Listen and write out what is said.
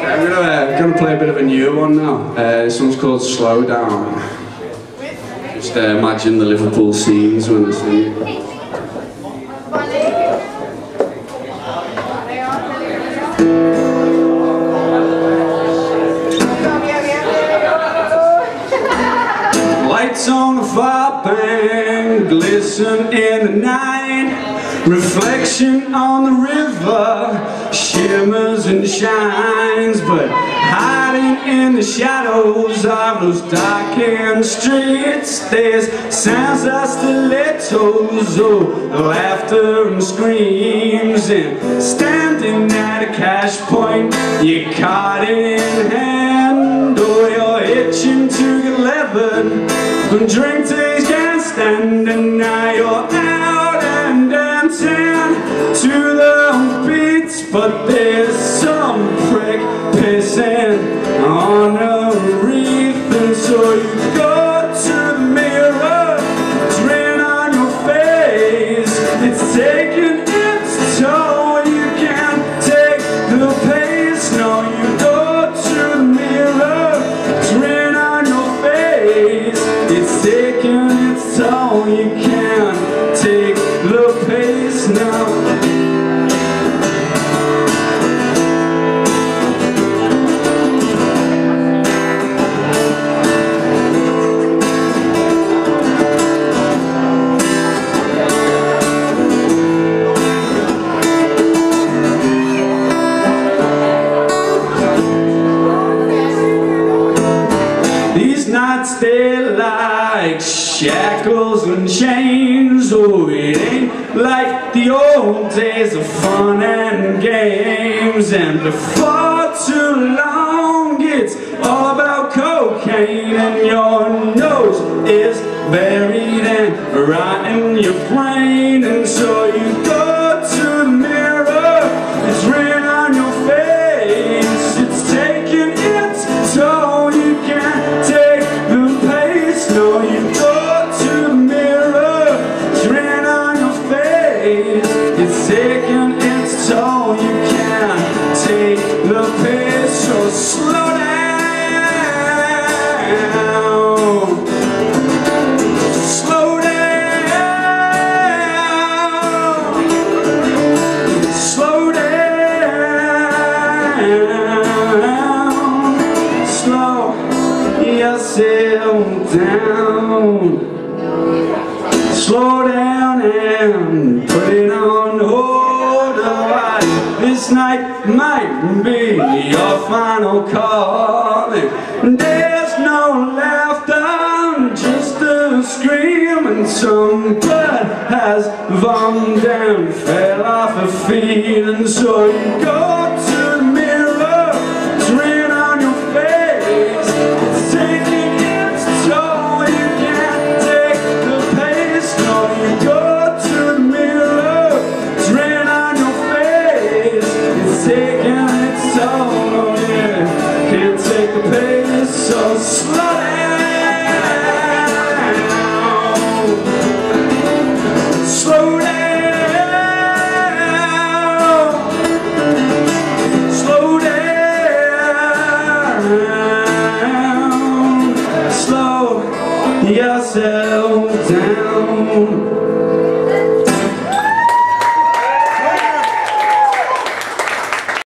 I'm gonna, uh, gonna play a bit of a new one now. Uh, this one's called Slow Down. Just uh, imagine the Liverpool scenes when sing it. Lights on the far glisten in the night. Reflection on the river shimmers and shines But hiding in the shadows of those darkened streets There's sounds of stilettos, oh, laughter and screams. And standing at a cash point, you caught in hand Oh, you're itching to get leathered and drink till And now you're out and dancing to the beats But there's some prick pissing These nights they like shackles and chains. Oh, it ain't like the old days of fun and games. And before too long it's all about cocaine. And your nose is buried and rotting your brain. And so you go the pace So slow down Slow down Slow down Slow yourself down Slow down and put it on hold. This night might be your final call there's no laughter, just a scream And some blood has vom down, fell off her feet And so you go toll, oh Can't take the pace, so slow. Down Slow down. Slow down. Slow yourself